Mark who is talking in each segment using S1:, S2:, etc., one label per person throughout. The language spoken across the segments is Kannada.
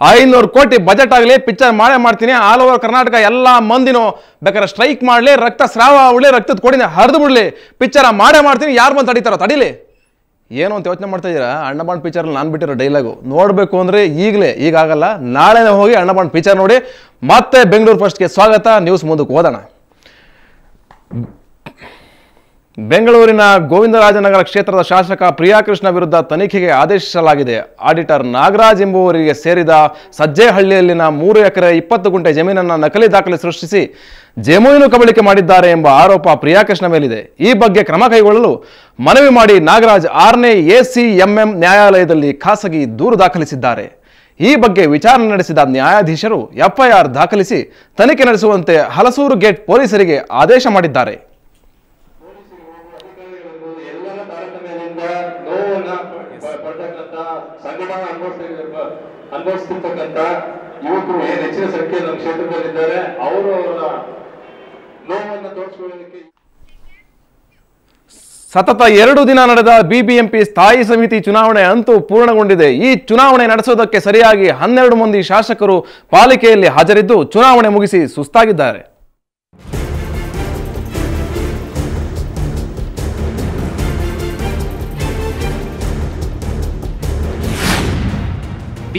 S1: ಐನೂರು ಕೋಟಿ ಬಜೆಟ್ ಆಗಲಿ, ಪಿಕ್ಚರ್ ಮಾಡೇ ಮಾಡ್ತೀನಿ. ಆಲ್ ಓವರ್ ಕರ್ನಾಟಕ ಎಲ್ಲ ಮಂದಿನೂ ಬೇಕಾದ್ರೆ ಸ್ಟ್ರೈಕ್ ಮಾಡಲಿ, ರಕ್ತ ಸ್ರಾವ ಆಗಲಿ, ರಕ್ತದ ಕೊಡಿನ ಹರಿದು ಬಿಡಲಿ. ಪಿಕ್ಚರ ಮಾಡೇ ಮಾಡ್ತೀನಿ, ಯಾರು ಬಂದು ತಡೀತಾರೋ ತಡೀಲಿ. ಏನು ಅಂತ ಯೋಚನೆ ಮಾಡ್ತಾ ಇದ್ದೀರಾ? ಅಣ್ಣಬಾಂಡ್ ಪಿಕ್ಚರ್ ನಾನು ಬಿಟ್ಟಿರೋ ಡೈಲಾಗು ನೋಡಬೇಕು ಅಂದರೆ ಈಗಲೇ, ಈಗಾಗಲ್ಲ ನಾಳೆನೇ ಹೋಗಿ ಅಣ್ಣಬಾಂಡ್ ಪಿಕ್ಚರ್ ನೋಡಿ. ಮತ್ತೆ ಬೆಂಗಳೂರು ಫಸ್ಟ್ಗೆ ಸ್ವಾಗತ. ನ್ಯೂಸ್ ಮುಂದಕ್ಕೆ ಓದೋಣ ಬೆಂಗಳೂರಿನ ಗೋವಿಂದರಾಜನಗರ ಕ್ಷೇತ್ರದ ಶಾಸಕ ಪ್ರಿಯಾಕೃಷ್ಣ ವಿರುದ್ಧ ತನಿಖೆಗೆ ಆದೇಶಿಸಲಾಗಿದೆ. ಆಡಿಟರ್ ನಾಗರಾಜ್ ಎಂಬುವರಿಗೆ ಸೇರಿದ ಸಜ್ಜೆಹಳ್ಳಿಯಲ್ಲಿನ ಮೂರು ಎಕರೆ ಇಪ್ಪತ್ತು ಗುಂಟೆ ಜಮೀನನ್ನು ನಕಲಿ ದಾಖಲೆ ಸೃಷ್ಟಿಸಿ ಜಮೀನು ಕಬಳಿಕೆ ಮಾಡಿದ್ದಾರೆ ಎಂಬ ಆರೋಪ ಪ್ರಿಯಾಕೃಷ್ಣ ಮೇಲಿದೆ. ಈ ಬಗ್ಗೆ ಕ್ರಮ ಕೈಗೊಳ್ಳಲು ಮನವಿ ಮಾಡಿ ನಾಗರಾಜ್ ಆರನೇ ಎಸಿಎಂಎಂ ನ್ಯಾಯಾಲಯದಲ್ಲಿ ಖಾಸಗಿ ದೂರು ದಾಖಲಿಸಿದ್ದಾರೆ. ಈ ಬಗ್ಗೆ ವಿಚಾರಣೆ ನಡೆಸಿದ ನ್ಯಾಯಾಧೀಶರು ಎಫ್ಐಆರ್ ದಾಖಲಿಸಿ ತನಿಖೆ ನಡೆಸುವಂತೆ ಹಲಸೂರು ಗೇಟ್ ಪೊಲೀಸರಿಗೆ ಆದೇಶ ಮಾಡಿದ್ದಾರೆ.
S2: ಸಂಕಟ ಅನುಭವಿಸ್ತಿರ್ತ ಅನುಭವಿಸ್ತಿರ್ತಕ್ಕಂತ ಯುವಕರು ಏನ್ ಹೆಚ್ಚಿನ ಸಂಖ್ಯೆ ನಮ್ಮ ಕ್ಷೇತ್ರದಲ್ಲಿದ್ದಾರೆ. ಅವರು ಅವರ ನೋವನ್ನ ತೋರಿಸ್ಕೊಳ್ಳೋದಕ್ಕೆ
S1: ಸತತ ಎರಡು ದಿನ ನಡೆದ ಬಿಬಿಎಂಪಿ ಸ್ಥಾಯಿ ಸಮಿತಿ ಚುನಾವಣೆ ಅಂತೂ ಪೂರ್ಣಗೊಂಡಿದೆ. ಈ ಚುನಾವಣೆ ನಡೆಸೋದಕ್ಕೆ ಸರಿಯಾಗಿ ಹನ್ನೆರಡು ಮಂದಿ ಶಾಸಕರು ಪಾಲಿಕೆಯಲ್ಲಿ ಹಾಜರಿದ್ದು ಚುನಾವಣೆ ಮುಗಿಸಿ ಸುಸ್ತಾಗಿದ್ದಾರೆ.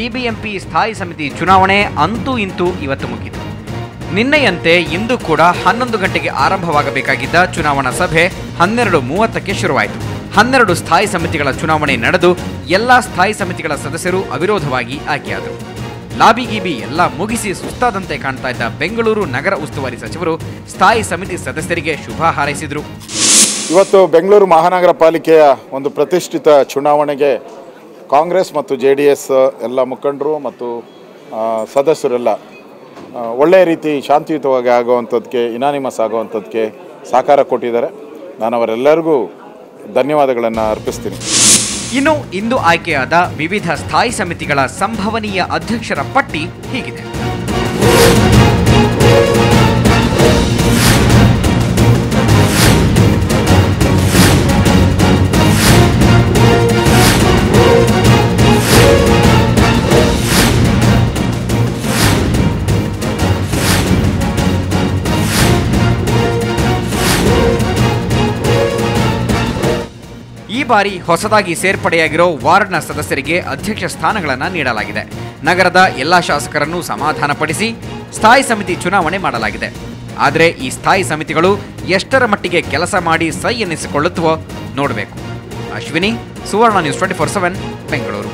S3: ಬಿಬಿಎಂಪಿ ಸ್ಥಾಯಿ ಸಮಿತಿ ಚುನಾವಣೆ ಅಂತೂ ಇಂತೂ ಇವತ್ತು ಮುಗಿತು. ನಿನ್ನೆಯಂತೆ ಇಂದು ಕೂಡ ಹನ್ನೊಂದು ಗಂಟೆಗೆ ಆರಂಭವಾಗಬೇಕಾಗಿದ್ದ ಚುನಾವಣಾ ಸಭೆ ಹನ್ನೆರಡು ಮೂವತ್ತಕ್ಕೆ ಶುರುವಾಯಿತು. ಹನ್ನೆರಡು ಸ್ಥಾಯಿ ಸಮಿತಿಗಳ ಚುನಾವಣೆ ನಡೆದು ಎಲ್ಲ ಸ್ಥಾಯಿ ಸಮಿತಿಗಳ ಸದಸ್ಯರು ಅವಿರೋಧವಾಗಿ ಆಯ್ಕೆಯಾದರು. ಲಾಬಿ ಗೀಬಿ ಎಲ್ಲ ಮುಗಿಸಿ ಸುಸ್ತಾದಂತೆ ಕಾಣ್ತಾ ಇದ್ದ ಬೆಂಗಳೂರು ನಗರ ಉಸ್ತುವಾರಿ ಸಚಿವರು ಸ್ಥಾಯಿ ಸಮಿತಿ ಸದಸ್ಯರಿಗೆ ಶುಭ ಹಾರೈಸಿದರು.
S4: ಇವತ್ತು ಬೆಂಗಳೂರು ಮಹಾನಗರ ಪಾಲಿಕೆಯ ಒಂದು ಪ್ರತಿಷ್ಠಿತ ಚುನಾವಣೆಗೆ ಕಾಂಗ್ರೆಸ್ ಮತ್ತು ಜೆ ಡಿ ಎಸ್ ಎಲ್ಲ ಮುಖಂಡರು ಮತ್ತು ಸದಸ್ಯರೆಲ್ಲ ಒಳ್ಳೆಯ ರೀತಿ ಶಾಂತಿಯುತವಾಗಿ ಆಗುವಂಥದ್ದಕ್ಕೆ, ಇನಾನಿಮಸ್ ಆಗುವಂಥದ್ದಕ್ಕೆ ಸಹಕಾರ ಕೊಟ್ಟಿದ್ದಾರೆ. ನಾನು ಅವರೆಲ್ಲರಿಗೂ ಧನ್ಯವಾದಗಳನ್ನು ಅರ್ಪಿಸ್ತೀನಿ.
S3: ಇನ್ನು ಇಂದು ಆಯ್ಕೆಯಾದ ವಿವಿಧ ಸ್ಥಾಯಿ ಸಮಿತಿಗಳ ಸಂಭವನೀಯ ಅಧ್ಯಕ್ಷರ ಪಟ್ಟಿ ಹೀಗಿದೆ. ಬಾರಿ ಹೊಸದಾಗಿ ಸೇರ್ಪಡೆಯಾಗಿರೋ ವಾರ್ಡ್ನ ಸದಸ್ಯರಿಗೆ ಅಧ್ಯಕ್ಷ ಸ್ಥಾನಗಳನ್ನು ನೀಡಲಾಗಿದೆ. ನಗರದ ಎಲ್ಲ ಶಾಸಕರನ್ನು ಸಮಾಧಾನಪಡಿಸಿ ಸ್ಥಾಯಿ ಸಮಿತಿ ಚುನಾವಣೆ ಮಾಡಲಾಗಿದೆ. ಆದರೆ ಈ ಸ್ಥಾಯಿ ಸಮಿತಿಗಳು ಎಷ್ಟರ ಮಟ್ಟಿಗೆ ಕೆಲಸ ಮಾಡಿ ಸೈ ಎನ್ನಿಸಿಕೊಳ್ಳುತ್ತವೋ ನೋಡಬೇಕು. Ashwini, Suvarna news twenty four seven, Bengaluru.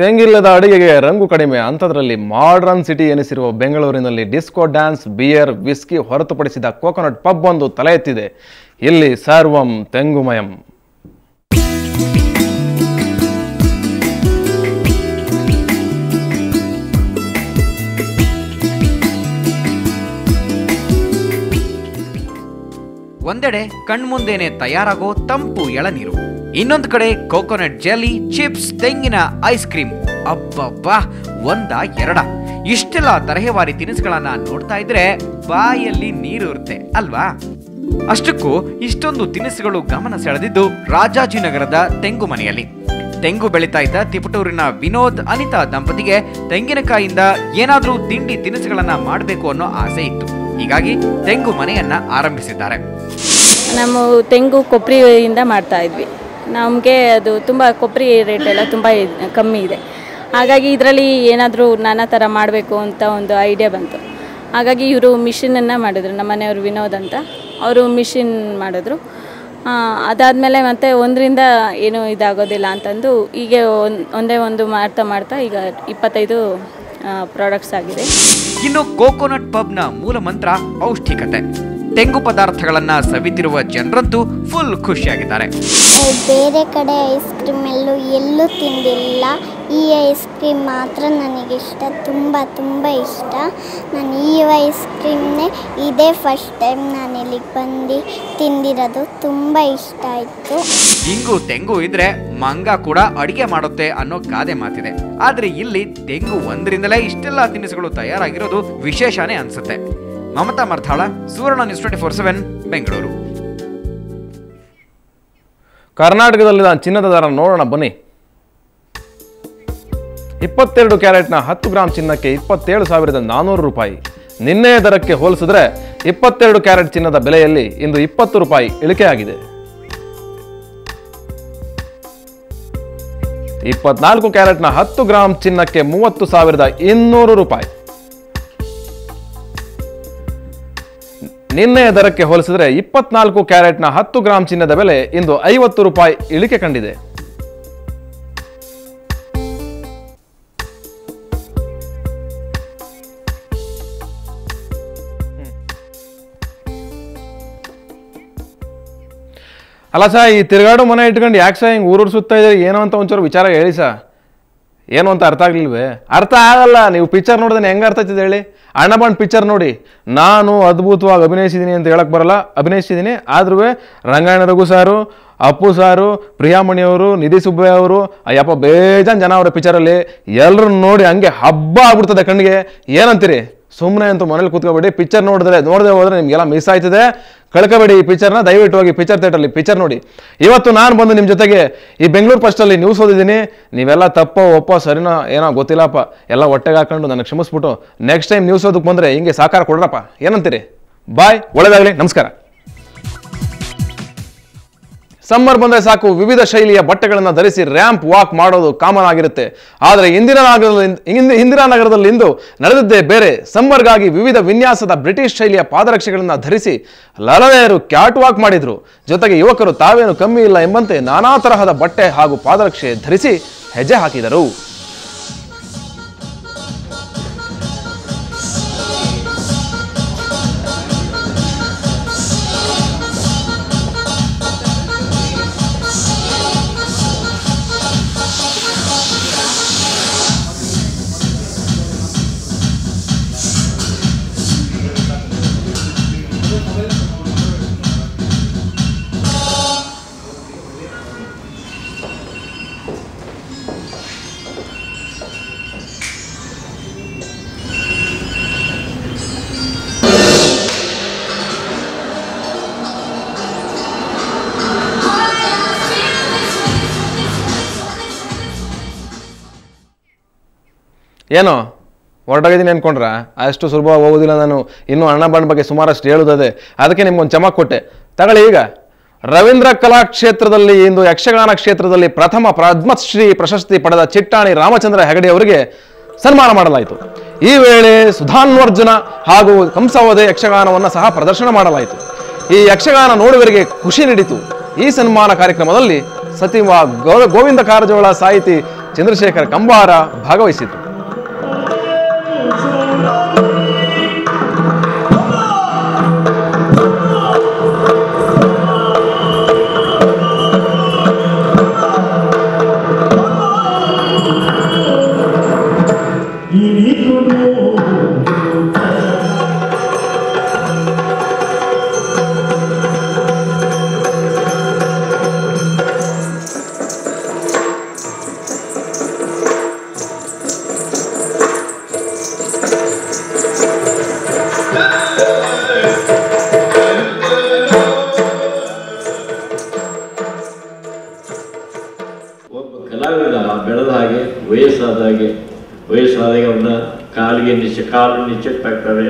S1: ತೆಂಗಿಲ್ಲದ ಅಡುಗೆಗೆ ರಂಗು ಕಡಿಮೆ. ಅಂಥದ್ರಲ್ಲಿ ಮಾಡರ್ನ್ ಸಿಟಿ ಎನಿಸಿರುವ ಬೆಂಗಳೂರಿನಲ್ಲಿ ಡಿಸ್ಕೋ ಡ್ಯಾನ್ಸ್ ಬಿಯರ್ ವಿಸ್ಕಿ ಹೊರತುಪಡಿಸಿದ ಕೋಕೋನಟ್ ಪಬ್ ಒಂದು ತಲೆ ಎತ್ತಿದೆ. ಇಲ್ಲಿ ಸರ್ವಂ ತೆಂಗುಮಯಂ.
S3: ಒಂದೆಡೆ ಕಣ್ಮುಂದೇನೆ ತಯಾರಾಗೋ ತಂಪು ಎಳನೀರು. ಇನ್ನೊಂದು ಕಡೆ ಕೋಕೋನಟ್ ಜೆಲಿ ಚಿಪ್ಸ್, ತೆಂಗಿನ ಐಸ್ ಕ್ರೀಮ್. ಅಬ್ಬಬ್ಬಾ, ಒಂದ ಎರಡ. ಇಷ್ಟೆಲ್ಲ ತರಹೇವಾರಿ ತಿನಿಸುಗಳನ್ನ ನೋಡ್ತಾ ಇದ್ರೆ ಬಾಯಲ್ಲಿ ನೀರು ಇರುತ್ತೆ, ಅಲ್ವಾ? ಅಷ್ಟಕ್ಕೂ ಇಷ್ಟೊಂದು ತಿನಿಸುಗಳು ಗಮನ ಸೆಳೆದಿದ್ದು ರಾಜಾಜಿನಗರದ ತೆಂಗು ಮನೆಯಲ್ಲಿ. ತೆಂಗು ಬೆಳೀತಾ ಇದ್ದ ತಿಪಟೂರಿನ ವಿನೋದ್, ಅನಿತಾ ದಂಪತಿಗೆ ತೆಂಗಿನಕಾಯಿಯಿಂದ ಏನಾದರೂ ತಿಂಡಿ ತಿನಿಸುಗಳನ್ನ ಮಾಡಬೇಕು ಅನ್ನೋ ಆಸೆ ಇತ್ತು. ಹೀಗಾಗಿ ತೆಂಗು ಮನೆಯನ್ನ ಆರಂಭಿಸಿದ್ದಾರೆ.
S5: ನಾವು ತೆಂಗು ಕೊಬ್ಬರಿಯಿಂದ ಮಾಡ್ತಾ ಇದ್ವಿ. ನಮಗೆ ಅದು ತುಂಬ ಕೊಬ್ಬರಿ ರೇಟ್ ಎಲ್ಲ ತುಂಬ ಕಮ್ಮಿ ಇದೆ. ಹಾಗಾಗಿ ಇದರಲ್ಲಿ ಏನಾದರೂ ನಾನಾ ಥರ ಮಾಡಬೇಕು ಅಂತ ಒಂದು ಐಡಿಯಾ ಬಂತು. ಹಾಗಾಗಿ ಇವರು ಮಿಷಿನನ್ನು ಮಾಡಿದ್ರು, ನಮ್ಮ ಮನೆಯವರು ವಿನೋದ್ ಅಂತ. ಅವರು ಮಿಷಿನ್ ಮಾಡಿದ್ರು. ಅದಾದಮೇಲೆ ಮತ್ತೆ ಒಂದರಿಂದ ಏನೂ ಇದಾಗೋದಿಲ್ಲ ಅಂತಂದು, ಹೀಗೆ ಒಂದೇ ಒಂದು ಮಾಡ್ತಾ ಮಾಡ್ತಾ ಈಗ ಇಪ್ಪತ್ತೈದು ಪ್ರಾಡಕ್ಟ್ಸ್ ಆಗಿದೆ.
S3: ಇನ್ನು ಕೋಕೋನಟ್ ಪಬ್ನ ಮೂಲ ಮಂತ್ರ ಪೌಷ್ಟಿಕತೆ. ತೆಂಗು ಪದಾರ್ಥಗಳನ್ನ ಸವಿತಿರುವ ಜನರಂತೂ ಫುಲ್ ಖುಷಿಯಾಗಿದ್ದಾರೆ.
S6: ಬೇರೆ ಕಡೆ ಐಸ್ ಕ್ರೀಮ್ ಎಲ್ಲೂ ಎಲ್ಲೂ ತಿಂದಿಲ್ಲ. ಈ ಐಸ್ ಕ್ರೀಮ್ ಮಾತ್ರ ನನಗಿಷ್ಟ ತುಂಬ ತುಂಬ ಇಷ್ಟ. ನಾನು ಈ ಐಸ್ ಕ್ರೀಮ್ನೇ ಇದೇ ಫಸ್ಟ್ ಟೈಮ್ ನಾನು ಇಲ್ಲಿಗೆ ಬಂದು ತಿಂದಿರೋದು ತುಂಬ ಇಷ್ಟ ಆಯಿತು.
S3: ಇಂಗು ತೆಂಗು ಇದ್ರೆ ಮಂಗ ಕೂಡ ಅಡಿಗೆ ಮಾಡುತ್ತೆ ಅನ್ನೋ ಗಾದೆ ಮಾತಿದೆ. ಆದ್ರೆ ಇಲ್ಲಿ ತೆಂಗು ಒಂದರಿಂದಲೇ ಇಷ್ಟೆಲ್ಲ ತಿನಿಸುಗಳು ತಯಾರಾಗಿರೋದು ವಿಶೇಷನೇ ಅನ್ಸುತ್ತೆ. Mamata ಮರ್ಥಾಳ Suvarna news twenty four seven Bengaluru
S1: ಕರ್ನಾಟಕದಲ್ಲಿನ ಚಿನ್ನದ ದರ ನೋಡೋಣ ಬನ್ನಿ. ಇಪ್ಪತ್ತೆರಡು ಕ್ಯಾರೆಟ್ನ ಹತ್ತು ಗ್ರಾಮ್ ಚಿನ್ನಕ್ಕೆ ಇಪ್ಪತ್ತೇಳು ಸಾವಿರದ ನಾನ್ನೂರು ರೂಪಾಯಿ. ನಿನ್ನೆಯ ದರಕ್ಕೆ ಹೋಲಿಸಿದ್ರೆ ಇಪ್ಪತ್ತೆರಡು ಕ್ಯಾರೆಟ್ ಚಿನ್ನದ ಬೆಲೆಯಲ್ಲಿ ಇಂದು ಇಪ್ಪತ್ತು ರೂಪಾಯಿ ಇಳಿಕೆಯಾಗಿದೆ. ಇಪ್ಪತ್ನಾಲ್ಕು ಕ್ಯಾರೆಟ್ನ ಹತ್ತು ಗ್ರಾಂ ಚಿನ್ನಕ್ಕೆ ಮೂವತ್ತು ಸಾವಿರದ ಇನ್ನೂರು ರೂಪಾಯಿ. ನಿನ್ನೆಯ ದರಕ್ಕೆ ಹೋಲಿಸಿದರೆ ಇಪ್ಪತ್ನಾಲ್ಕು ಕ್ಯಾರೆಟ್ನ ಹತ್ತು ಗ್ರಾಂ ಚಿನ್ನದ ಬೆಲೆ ಇಂದು ಐವತ್ತು ರೂಪಾಯಿ ಇಳಿಕೆ ಕಂಡಿದೆ. ಅಲ್ಲ ಸಾ, ಈ ತಿರುಗಾಡು ಮನೆ ಇಟ್ಕೊಂಡು ಯಾಕೆ ಸಾ ಹಿಂಗೆ ಊರೂರು ಸುತ್ತಾ ಇದ್ದೀರಿ? ಏನೋ ಅಂತ ಒಂಚೂರು ವಿಚಾರ ಹೇಳಿ ಸಾ. ಏನು ಅಂತ ಅರ್ಥ ಆಗ್ಲಿಲ್ವೇ? ಅರ್ಥ ಆಗಲ್ಲ, ನೀವು ಪಿಕ್ಚರ್ ನೋಡಿದ್ರೆ ಹೆಂಗೆ ಅರ್ಥ ಆಗ್ತದೆ ಹೇಳಿ? ಅಣ್ಣ ಬಾಂಡ್ ಪಿಕ್ಚರ್ ನೋಡಿ. ನಾನು ಅದ್ಭುತವಾಗಿ ಅಭಿನಯಿಸಿದ್ದೀನಿ ಅಂತ ಹೇಳಕ್ಕೆ ಬರಲ್ಲ. ಅಭಿನಯಿಸಿದ್ದೀನಿ ಆದ್ರೂ ರಂಗಾಯಣ ರಘು ಸಾರು, ಅಪ್ಪು ಸಾರು ಪ್ರಿಯಾಮಣಿಯವರು ನಿಧಿ ಸುಬ್ಬಯ್ಯ ಅವರು, ಅಯ್ಯಪ್ಪ, ಬೇಜಾನ್ ಜನ ಅವರ ಪಿಕ್ಚರಲ್ಲಿ ಎಲ್ಲರೂ ನೋಡಿ ಹಂಗೆ ಹಬ್ಬ ಆಗ್ಬಿಡ್ತದೆ ಕಣ್ಣಿಗೆ. ಏನಂತೀರಿ? ಸುಮ್ಮನೆ ಅಂತೂ ಮನೇಲಿ ಕೂತ್ಕೋಬೇಡಿ. ಪಿಕ್ಚರ್ ನೋಡಿದ್ರೆ, ನೋಡದೆ ಹೋದ್ರೆ ನಿಮಗೆಲ್ಲ ಮಿಸ್ ಆಯ್ತದೆ. ಕಳ್ಕೊಬೇಡಿ ಈ ಪಿಕ್ಚರ್ನ ದಯವಿಟ್ಟು ಹೋಗಿ ಪಿಕ್ಚರ್ ಥಿಯೇಟರ್ಲಿ ಪಿಕ್ಚರ್ ನೋಡಿ. ಇವತ್ತು ನಾನು ಬಂದು ನಿಮ್ಮ ಜೊತೆಗೆ ಈ ಬೆಂಗಳೂರು ಫಸ್ಟಲ್ಲಿ ನ್ಯೂಸ್ ಓದಿದ್ದೀನಿ. ನೀವೆಲ್ಲ ತಪ್ಪೋ, ಒಪ್ಪೋ, ಸರಿನೋ, ಏನೋ ಗೊತ್ತಿಲ್ಲಪ್ಪ. ಎಲ್ಲ ಹೊಟ್ಟೆಗೆ ಹಾಕೊಂಡು ನನಗೆ ಕ್ಷಮಿಸ್ಬಿಟ್ಟು. ನೆಕ್ಸ್ಟ್ ಟೈಮ್ ನ್ಯೂಸ್ ಓದಕ್ಕೆ ಬಂದರೆ ಹಿಂಗೆ ಸಾಕಾರ ಕೊಡ್ರಪ್ಪ. ಏನಂತೀರಿ? ಬಾಯ್ ಒಳ್ಳೆದಾಗಲಿ. ನಮಸ್ಕಾರ. ಸಮ್ಮರ್ ಬಂದರೆ ಸಾಕು, ವಿವಿಧ ಶೈಲಿಯ ಬಟ್ಟೆಗಳನ್ನು ಧರಿಸಿ ರ್ಯಾಂಪ್ ವಾಕ್ ಮಾಡೋದು ಕಾಮನ್ ಆಗಿರುತ್ತೆ. ಆದರೆ ಇಂದಿರಾ ನಗರದಲ್ಲಿ ಇಂದು- ಇಂದಿರಾ ನಗರದಲ್ಲಿ ಇಂದು ನಡೆದಿದ್ದೇ ಬೇರೆ. ಸಮ್ಮರ್ಗಾಗಿ ವಿವಿಧ ವಿನ್ಯಾಸದ ಬ್ರಿಟಿಷ್ ಶೈಲಿಯ ಪಾದರಕ್ಷೆಗಳನ್ನು ಧರಿಸಿ ಲಲನೆಯರು ಕ್ಯಾಟ್ ವಾಕ್ ಮಾಡಿದ್ರು. ಜೊತೆಗೆ ಯುವಕರು ತಾವೇನು ಕಮ್ಮಿ ಇಲ್ಲ ಎಂಬಂತೆ ನಾನಾ ತರಹದ ಬಟ್ಟೆ ಹಾಗೂ ಪಾದರಕ್ಷೆ ಧರಿಸಿ ಹೆಜ್ಜೆ ಹಾಕಿದರು. ಏನೋ? ಹೊರಟಾಗಿದ್ದೀನಿ ಅಂದ್ಕೊಂಡ್ರ ಅಷ್ಟು ಸುಲಭವಾಗಿ ಹೋಗೋದಿಲ್ಲ ನಾನು. ಇನ್ನೂ ಅಣ್ಣ ಬಣ್ಣ ಬಗ್ಗೆ ಸುಮಾರಷ್ಟು ಹೇಳುತ್ತದೆ ಅದಕ್ಕೆ ನಿಮ್ಗೊಂದು ಚಮಕ್ ಕೊಟ್ಟೆ. ತಗೊಳ್ಳಿ ಈಗ. ರವೀಂದ್ರ ಕಲಾಕ್ಷೇತ್ರದಲ್ಲಿ ಇಂದು ಯಕ್ಷಗಾನ ಕ್ಷೇತ್ರದಲ್ಲಿ ಪ್ರಥಮ ಪದ್ಮಶ್ರೀ ಪ್ರಶಸ್ತಿ ಪಡೆದ ಚಿಟ್ಟಾಣಿ ರಾಮಚಂದ್ರ ಹೆಗಡೆ ಅವರಿಗೆ ಸನ್ಮಾನ ಮಾಡಲಾಯಿತು. ಈ ವೇಳೆ ಸುಧಾನ್ವರ್ಜುನ ಹಾಗೂ ಕಂಸವಧೆ ಯಕ್ಷಗಾನವನ್ನು ಸಹ ಪ್ರದರ್ಶನ ಮಾಡಲಾಯಿತು. ಈ ಯಕ್ಷಗಾನ ನೋಡುವರಿಗೆ ಖುಷಿ ನೀಡಿತು. ಈ ಸನ್ಮಾನ ಕಾರ್ಯಕ್ರಮದಲ್ಲಿ ಸಚಿವ ಗೋ- ಗೋವಿಂದ ಕಾರಜೋಳ ಸಾಹಿತಿ ಚಂದ್ರಶೇಖರ್ ಕಂಬಾರ ಭಾಗವಹಿಸಿದ್ರು.
S7: ಕಾಲಿಗೆ ನಿಶ್ಚ ಕಾಲು ನಿಶ್ಚಿಟ್ಟಾಗ್ತವೆ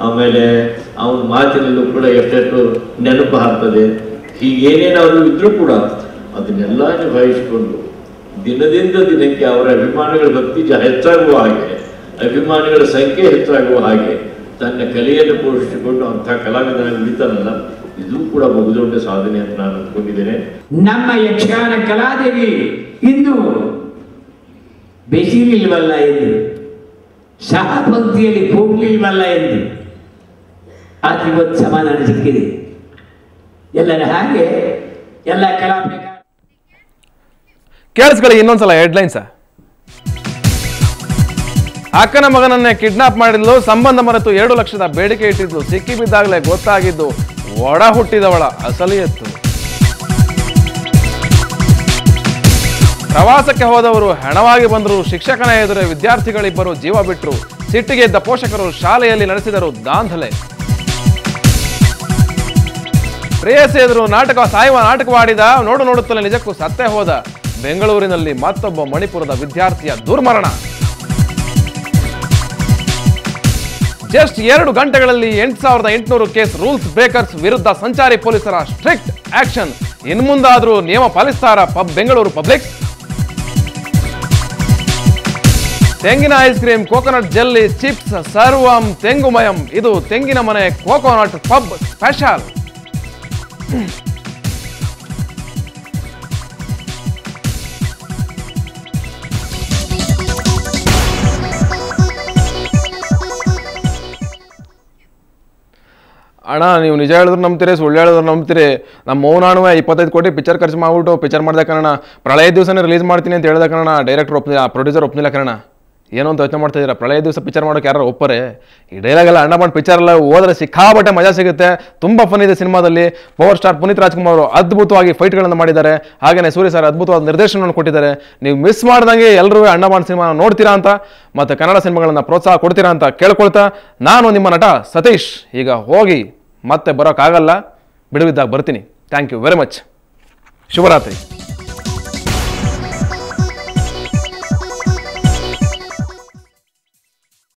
S7: ಆಮೇಲೆ ಅವನ ಮಾತಿನಲ್ಲೂ ಕೂಡ ಎಷ್ಟೆಷ್ಟು ನೆನಪು ಹಾಕ್ತದೆ ಹೀಗೇನೇನಾದರೂ ಇದ್ರೂ ಕೂಡ ಅದನ್ನೆಲ್ಲ ನಿಭಾಯಿಸಿಕೊಂಡು ದಿನದಿಂದ ದಿನಕ್ಕೆ ಅವರ ಅಭಿಮಾನಿಗಳ ಭಕ್ತಿ ಹೆಚ್ಚಾಗುವ ಹಾಗೆ, ಅಭಿಮಾನಿಗಳ ಸಂಖ್ಯೆ ಹೆಚ್ಚಾಗುವ ಹಾಗೆ ತನ್ನ ಕಲೆಯನ್ನು ಪೋಷಿಸಿಕೊಂಡು ಅಂತ ಕಲಾವಿದ ಉಳಿತಾನಲ್ಲ ಇದು ಕೂಡ ಬಹುದೊಡ್ಡ ಸಾಧನೆ ಅಂತ ನಾನು ಅಂದ್ಕೊಂಡಿದ್ದೇನೆ.
S8: ನಮ್ಮ ಯಕ್ಷಗಾನ ಕಲಾದೇವಿ ಇಂದು ಬೆಸಿರಿಲ್ವಲ್ಲ ಎಂದು ಸಹ ಪಂಕ್ತಿಯಲ್ಲಿ ಕೂಗ್ಲಿಲ್ವಲ್ಲ ಎಂದು. ಆದ್ರೆ ಇವತ್ತು ಸಮಾಧಾನ ಸಿಕ್ಕಿದೆ ಎಲ್ಲರ ಹಾಗೆ ಎಲ್ಲ ಕಲಾ ಪ್ರಕಾರ
S1: ಕೇಳಿಸ್ಕೊಳ್ಳಿ ಇನ್ನೊಂದ್ಸಲ ಹೆಡ್ಲೈನ್ಸ್ ಅಕ್ಕನ ಮಗನನ್ನೇ ಕಿಡ್ನಾಪ್ ಮಾಡಿದ್ಲು, ಸಂಬಂಧ ಮರೆತು ಎರಡು ಲಕ್ಷದ ಬೇಡಿಕೆ ಇಟ್ಟಿದ್ಲು, ಸಿಕ್ಕಿ ಬಿದ್ದಾಗಲೇ ಗೊತ್ತಾಗಿದ್ದು ಒಡ ಹುಟ್ಟಿದವಳ ಅಸಲಿ ಪ್ರವಾಸಕ್ಕೆ ಹೋದವರು ಹಣವಾಗಿ ಬಂದರು ಶಿಕ್ಷಕನ ಎದುರೇ ವಿದ್ಯಾರ್ಥಿಗಳಿಬ್ಬರು ಜೀವ ಬಿಟ್ಟರು ಸಿಟ್ಟಿಗೆದ್ದ ಪೋಷಕರು ಶಾಲೆಯಲ್ಲಿ ನಡೆಸಿದರು ದಾಂಧಲೆ. ಪ್ರೇಯಸಿ ಎದುರು ನಾಟಕ, ಸಾಯುವ ನಾಟಕವಾಡಿದ ನೋಡು ನೋಡುತ್ತಲೇ ನಿಜಕ್ಕೂ ಸತ್ತೇ ಹೋದ. ಬೆಂಗಳೂರಿನಲ್ಲಿ ಮತ್ತೊಬ್ಬ ಮಣಿಪುರದ ವಿದ್ಯಾರ್ಥಿಯ ದುರ್ಮರಣ. ಜಸ್ಟ್ ಎರಡು ಗಂಟೆಗಳಲ್ಲಿ ಎಂಟು ಸಾವಿರದ ಎಂಟುನೂರು ಕೇಸ್ ರೂಲ್ಸ್ ಬ್ರೇಕರ್ಸ್ ವಿರುದ್ಧ ಸಂಚಾರಿ ಪೊಲೀಸರ ಸ್ಟ್ರಿಕ್ಟ್ ಆಕ್ಷನ್. ಇನ್ಮುಂದಾದರೂ ನಿಯಮ ಪಾಲಿಸ್ತಾರ ಪಬ್ ಬೆಂಗಳೂರು ಪಬ್ಲಿಕ್. ತೆಂಗಿನ ice cream coconut jelly chips ಸರ್ವಂ ತೆಂಗುಮಯಂ ಇದು ತೆಂಗಿನ ಮನೆ ಕೋಕೋನಟ್ ಪಬ್ ಸ್ಪೆಷಲ್ ಅಣ್ಣ, ನೀವು ನಿಜ ಹೇಳಿದ್ರು ನಂಬ್ತೀರಿ, ಸುಳ್ಳು ಹೇಳಿದ್ರು ನಂಬ್ತೀರಿ. ನಮ್ಮ ಮೌನಾಣು ಇಪ್ಪತ್ತೈದು ಕೋಟಿ ಪಿಕ್ಚರ್ ಖರ್ಚು ಮಾಡ್ಬಿಟ್ಟು ಪಿಕ್ಚರ್ ಮಾಡ್ದೆ ಕಣ ಪ್ರಳಯ ದಿವಸನೇ ರಿಲೀಸ್ ಮಾಡ್ತೀನಿ ಅಂತ ಹೇಳ್ದೆ ಕಣ ಡೈರೆಕ್ಟರ್ ಒಪ್ಪಿಲ್ಲ ಪ್ರೊಡ್ಯೂಸರ್ ಒಪ್ಪಿಲ್ಲ ಕಣ ಏನೋ ಅಂತ ಯೋಚನೆ ಮಾಡ್ತಾ ಇದ್ದೀರಾ? ಪ್ರಳಯ ದಿವಸ ಪಿಕ್ಚರ್ ಮಾಡೋಕೆ ಯಾರು ಒಪ್ಪರೆ? ಈ ಎಲ್ಲ ಅಣ್ಣ ಮಾಡಿ ಪಿಕ್ಚರ್ ಎಲ್ಲ ಹೋದ್ರೆ ಸಿಕ್ಕಾಬಟ್ಟೆ ಮಜಾ ಸಿಗುತ್ತೆ. ತುಂಬ ಫನ್ ಇದೆ ಸಿನಿಮಾದಲ್ಲಿ. ಪವರ್ ಸ್ಟಾರ್ ಪುನೀತ್ ರಾಜ್ಕುಮಾರ್ ಅವರು ಅದ್ಭುತವಾಗಿ ಫೈಟ್ಗಳನ್ನು ಮಾಡಿದ್ದಾರೆ. ಹಾಗೆಯೇ ಸೂರ್ಯ ಸರ್ ಅದ್ಭುತವಾದ ನಿರ್ದೇಶನವನ್ನು ಕೊಟ್ಟಿದ್ದಾರೆ. ನೀವು ಮಿಸ್ ಮಾಡ್ದಂಗೆ ಎಲ್ಲರೂ ಅಂಡಮಾನ್ ಸಿನಿಮಾ ನೋಡ್ತೀರಾ ಅಂತ ಮತ್ತು ಕನ್ನಡ ಸಿನಿಮಾಗಳನ್ನು ಪ್ರೋತ್ಸಾಹ ಕೊಡ್ತೀರಾ ಅಂತ ಕೇಳ್ಕೊಳ್ತಾ ನಾನು ನಿಮ್ಮ ನಟ ಸತೀಶ್. ಈಗ ಹೋಗಿ ಮತ್ತೆ ಬರೋಕ್ಕಾಗಲ್ಲ. ಬಿಡುವಿದ್ದಾಗ ಬರ್ತೀನಿ. ಥ್ಯಾಂಕ್ ಯು ವೆರಿ ಮಚ್ ಶುಭರಾತ್ರಿ.